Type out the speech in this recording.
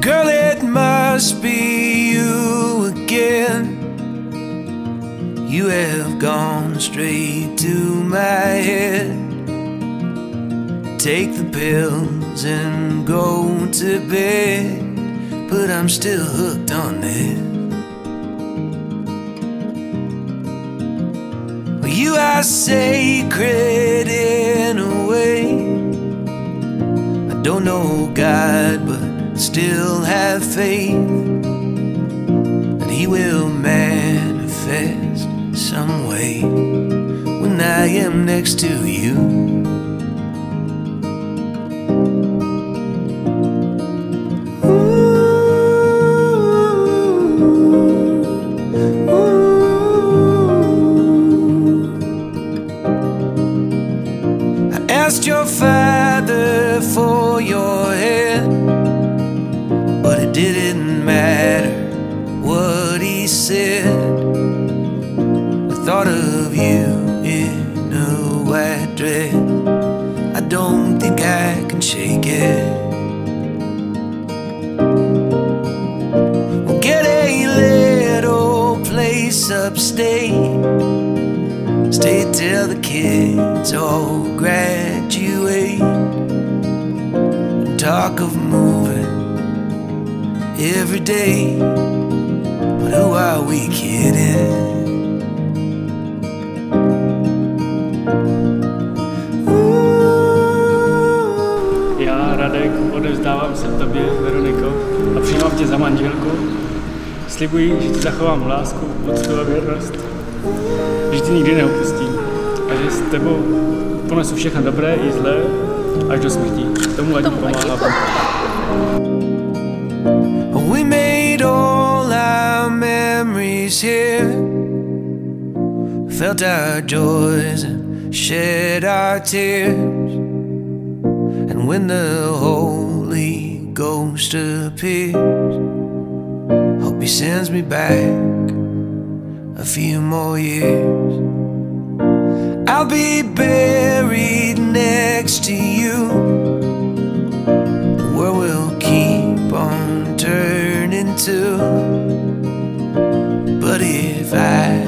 girl, it must be you again. You have gone straight to my head. Take the pills and go to bed, but I'm still hooked on. Well, you are sacred in a way. I don't know God, but still have faith that He will manifest some way when I am next to you. I asked your father for your hand, of you in a white dress, I don't think I can shake it. We'll get a little place upstate. Stay till the kids all graduate. And talk of moving every day. But who are we kidding? Tě za manželku. Slibuji, že ti zachovám lásku, poctu a věrnost. Že ti nikdy neopustím. A že s tebou ponesu všechno dobré i zlé až do smrti. Tomu ať pomáhá. We made all our memories here. Felt our joys and shed our tears. And when the Holy Ghost appears, hope He sends me back a few more years. I'll be buried next to you. The world will keep on turning to. But if I